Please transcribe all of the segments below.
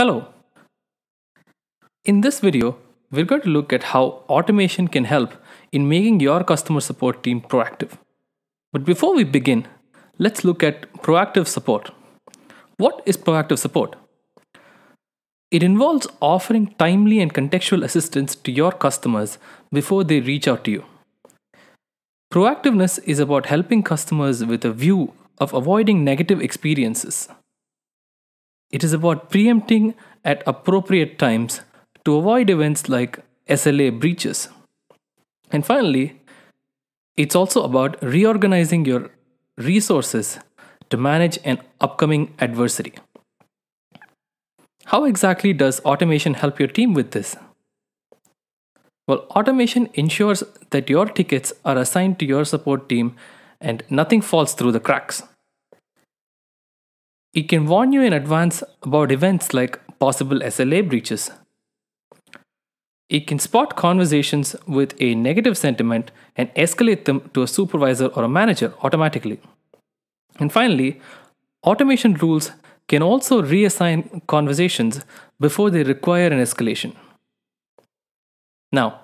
Hello. In this video, we're going to look at how automation can help in making your customer support team proactive. But before we begin, let's look at proactive support. What is proactive support? It involves offering timely and contextual assistance to your customers before they reach out to you. Proactiveness is about helping customers with a view of avoiding negative experiences. It is about preempting at appropriate times to avoid events like SLA breaches. And finally, it's also about reorganizing your resources to manage an upcoming adversity. How exactly does automation help your team with this? Well, automation ensures that your tickets are assigned to your support team and nothing falls through the cracks. It can warn you in advance about events like possible SLA breaches. It can spot conversations with a negative sentiment and escalate them to a supervisor or a manager automatically. And finally, automation rules can also reassign conversations before they require an escalation. Now,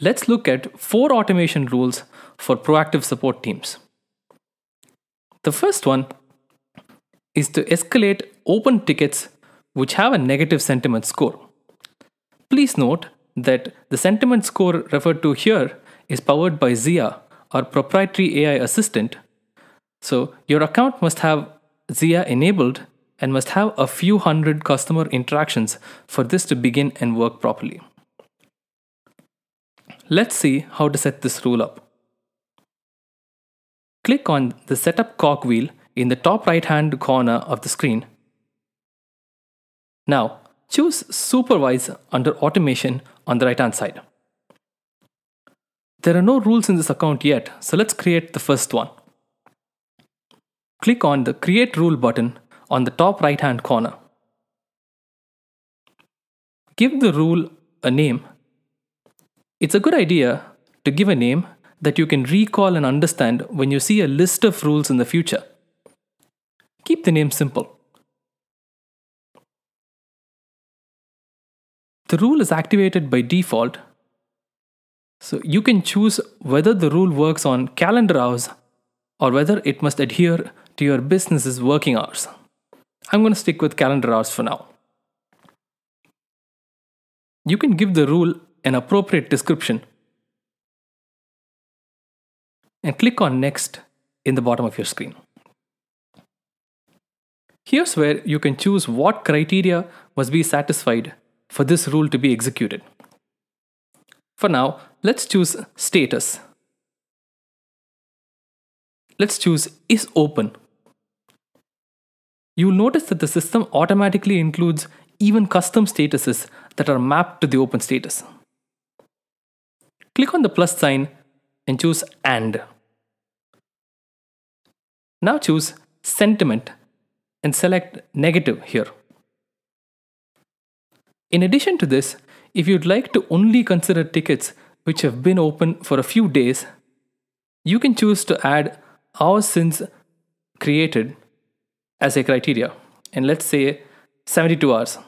let's look at four automation rules for proactive support teams. The first one is to escalate open tickets which have a negative sentiment score. Please note that the sentiment score referred to here is powered by Zia, our proprietary AI assistant. So your account must have Zia enabled and must have a few hundred customer interactions for this to begin and work properly. Let's see how to set this rule up. Click on the setup cogwheel in the top right hand corner of the screen. Now, choose Supervise under Automation on the right hand side. There are no rules in this account yet, so let's create the first one. Click on the Create Rule button on the top right hand corner. Give the rule a name. It's a good idea to give a name that you can recall and understand when you see a list of rules in the future. Keep the name simple. The rule is activated by default, so you can choose whether the rule works on calendar hours or whether it must adhere to your business's working hours. I'm going to stick with calendar hours for now. You can give the rule an appropriate description and click on Next in the bottom of your screen. Here's where you can choose what criteria must be satisfied for this rule to be executed. For now, let's choose status. Let's choose is open. You will notice that the system automatically includes even custom statuses that are mapped to the open status. Click on the plus sign and choose AND. Now choose sentiment and select negative here. In addition to this, if you'd like to only consider tickets which have been open for a few days, you can choose to add hours since created as a criteria. And let's say 72 hours.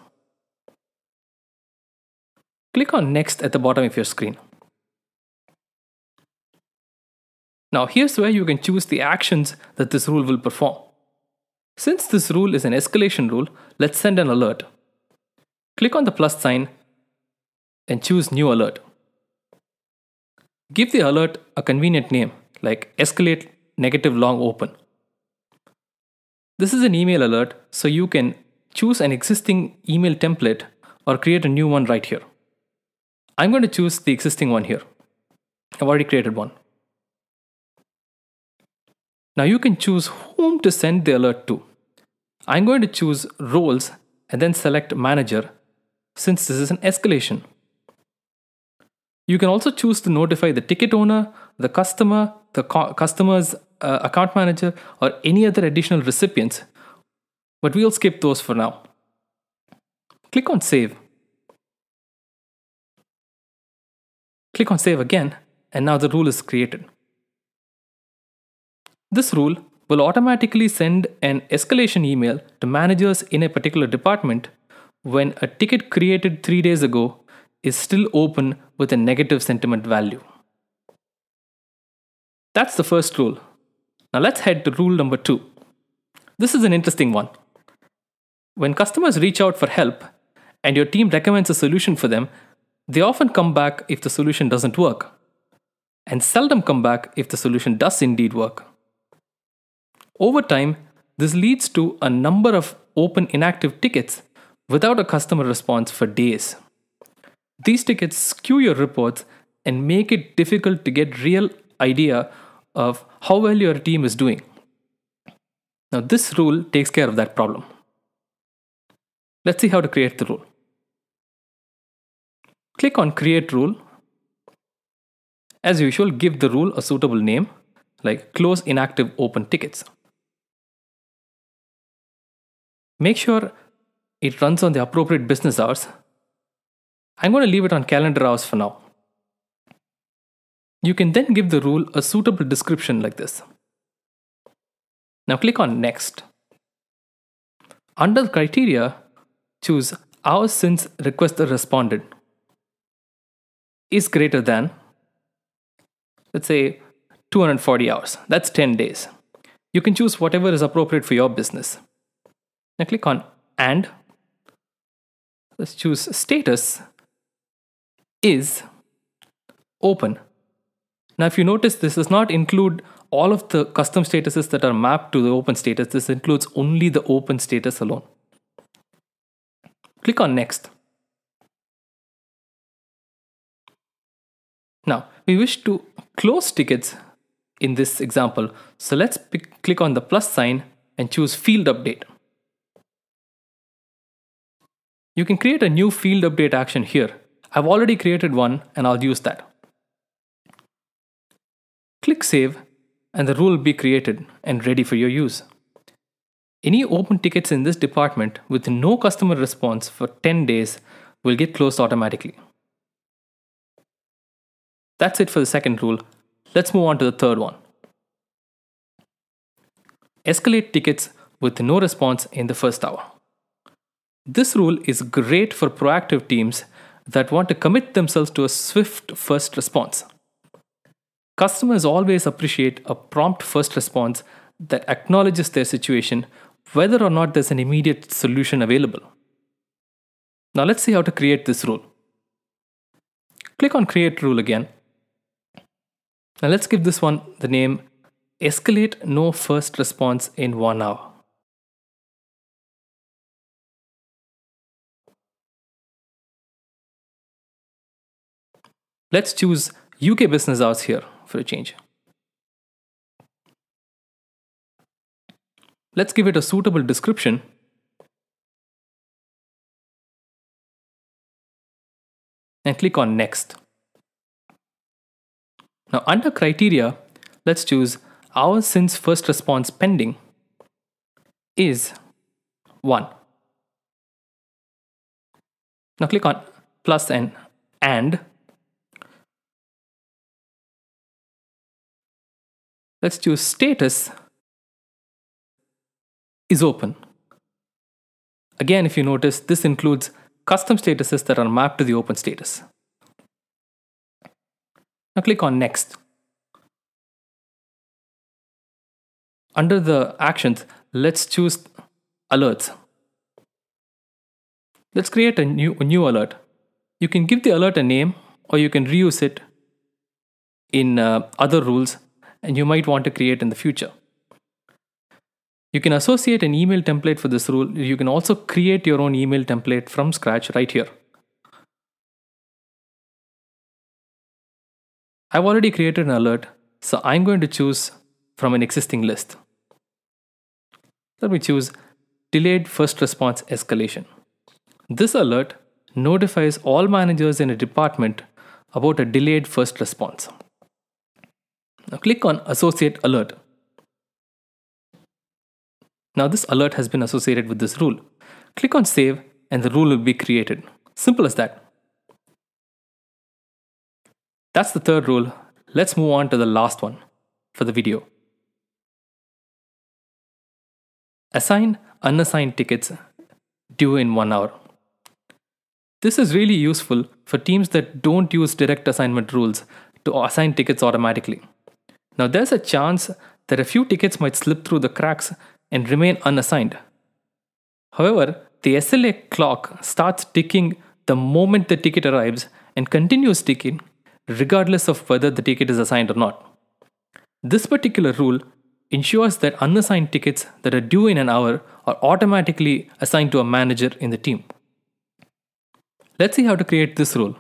Click on next at the bottom of your screen. Now here's where you can choose the actions that this rule will perform. Since this rule is an escalation rule, let's send an alert. Click on the plus sign and choose New Alert. Give the alert a convenient name like Escalate Negative Long Open. This is an email alert, so you can choose an existing email template or create a new one right here. I'm going to choose the existing one here. I've already created one. Now you can choose whom to send the alert to. I'm going to choose roles and then select manager since this is an escalation. You can also choose to notify the ticket owner, the customer, the co- customer's uh, account manager, or any other additional recipients, but we'll skip those for now. Click on Save. Click on Save again, and now the rule is created. This rule will automatically send an escalation email to managers in a particular department when a ticket created three days ago is still open with a negative sentiment value. That's the first rule. Now let's head to rule number two. This is an interesting one. When customers reach out for help and your team recommends a solution for them, they often come back if the solution doesn't work, and seldom come back if the solution does indeed work. Over time, this leads to a number of open inactive tickets without a customer response for days. These tickets skew your reports and make it difficult to get real idea of how well your team is doing. Now this rule takes care of that problem. Let's see how to create the rule. Click on create rule. As usual, give the rule a suitable name like close inactive open tickets. Make sure it runs on the appropriate business hours. I'm going to leave it on calendar hours for now. You can then give the rule a suitable description like this. Now click on Next. Under criteria, choose Hours since requester responded is greater than, let's say, 240 hours. That's 10 days. You can choose whatever is appropriate for your business. Now click on And. Let's choose Status is open. Now, if you notice, this does not include all of the custom statuses that are mapped to the open status. This includes only the open status alone. Click on Next. Now, we wish to close tickets in this example. So let's pick, click on the plus sign and choose Field Update. You can create a new field update action here. I've already created one and I'll use that. Click Save and the rule will be created and ready for your use. Any open tickets in this department with no customer response for 10 days will get closed automatically. That's it for the second rule. Let's move on to the third one. Escalate tickets with no response in the first hour. This rule is great for proactive teams that want to commit themselves to a swift first response. Customers always appreciate a prompt first response that acknowledges their situation, whether or not there's an immediate solution available. Now let's see how to create this rule. Click on Create Rule again. Now let's give this one the name Escalate No First Response in 1 hour. Let's choose UK business hours here for a change. Let's give it a suitable description. And click on Next. Now, under Criteria, let's choose Hours since first response pending is 1. Now, click on plus and and Let's choose status is open. Again, if you notice, this includes custom statuses that are mapped to the open status. Now click on next. Under the actions, let's choose alerts. Let's create a new, a new alert. You can give the alert a name or you can reuse it in uh, other rules and you might want to create in the future. You can associate an email template for this rule. You can also create your own email template from scratch right here. I've already created an alert, so I'm going to choose from an existing list. Let me choose Delayed First Response Escalation. This alert notifies all managers in a department about a delayed first response. Now click on Associate Alert. Now this alert has been associated with this rule. Click on Save and the rule will be created. Simple as that. That's the third rule. Let's move on to the last one for the video. Assign unassigned tickets due in one hour. This is really useful for teams that don't use direct assignment rules to assign tickets automatically. Now, there's a chance that a few tickets might slip through the cracks and remain unassigned. However, the SLA clock starts ticking the moment the ticket arrives and continues ticking regardless of whether the ticket is assigned or not. This particular rule ensures that unassigned tickets that are due in an hour are automatically assigned to a manager in the team. Let's see how to create this rule.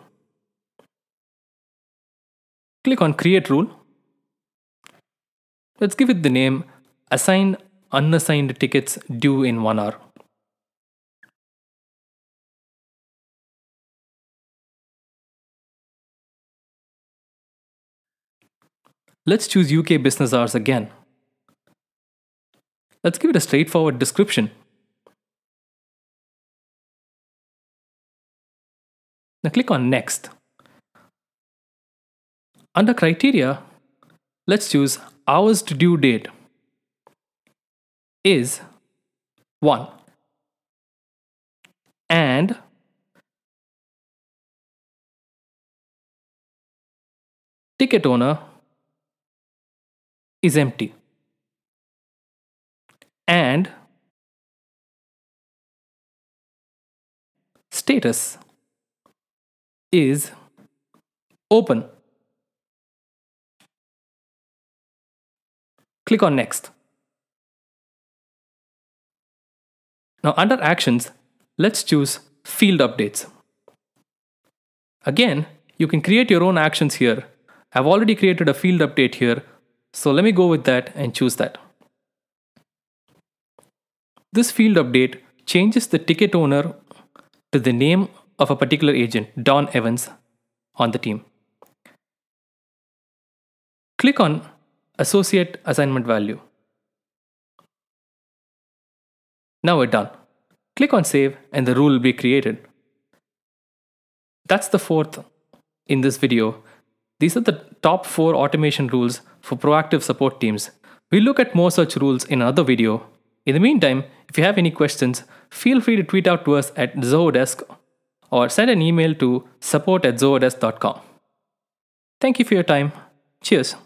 Click on Create Rule. Let's give it the name Assign Unassigned Tickets Due in 1 Hour. Let's choose UK business hours again. Let's give it a straightforward description. Now click on Next. Under Criteria, let's choose Hours to Due Date is 1 and ticket owner is empty and status is open. Click on next. Now under actions, let's choose field updates. Again, you can create your own actions here. I've already created a field update here, so let me go with that and choose that. This field update changes the ticket owner to the name of a particular agent, Don Evans, on the team. Click on Associate Assignment Value. Now we're done. Click on Save and the rule will be created. That's the fourth in this video. These are the top four automation rules for proactive support teams. We'll look at more such rules in another video. In the meantime, if you have any questions, feel free to tweet out to us at Zohodesk or send an email to support at zohodesk.com. Thank you for your time. Cheers.